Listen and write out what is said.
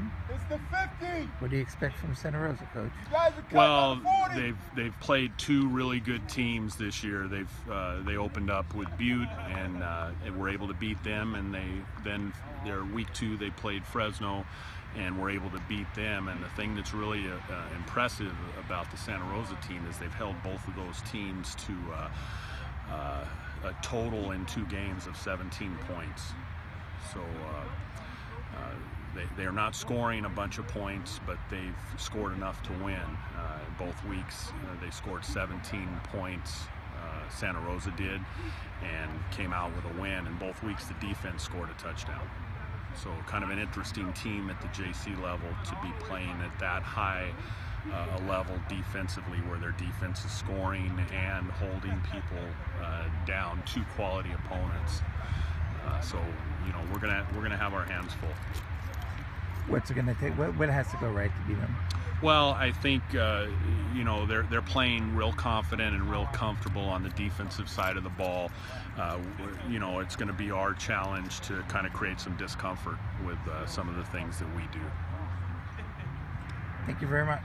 them. It's the 50. What do you expect from Santa Rosa, Coach? You guys are Well, on 40. they've they've played two really good teams this year. They've uh, they opened up with Butte and, uh, and were able to beat them, and they then their week two they played Fresno, and were able to beat them. And the thing that's really uh, uh, impressive about the Santa Rosa team is they've held both of those teams to uh, uh, a total in two games of 17 points. So. Uh, uh, they, they are not scoring a bunch of points, but they've scored enough to win. Uh, both weeks, uh, they scored 17 points. Uh, Santa Rosa did, and came out with a win. And both weeks, the defense scored a touchdown. So, kind of an interesting team at the JC level to be playing at that high uh, a level defensively, where their defense is scoring and holding people uh, down, two quality opponents. Uh, so, you know, we're gonna we're gonna have our hands full. What's it going to take? What, what has to go right to beat them? Well, I think uh, you know they're they're playing real confident and real comfortable on the defensive side of the ball. Uh, you know, it's going to be our challenge to kind of create some discomfort with uh, some of the things that we do. Thank you very much.